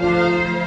Música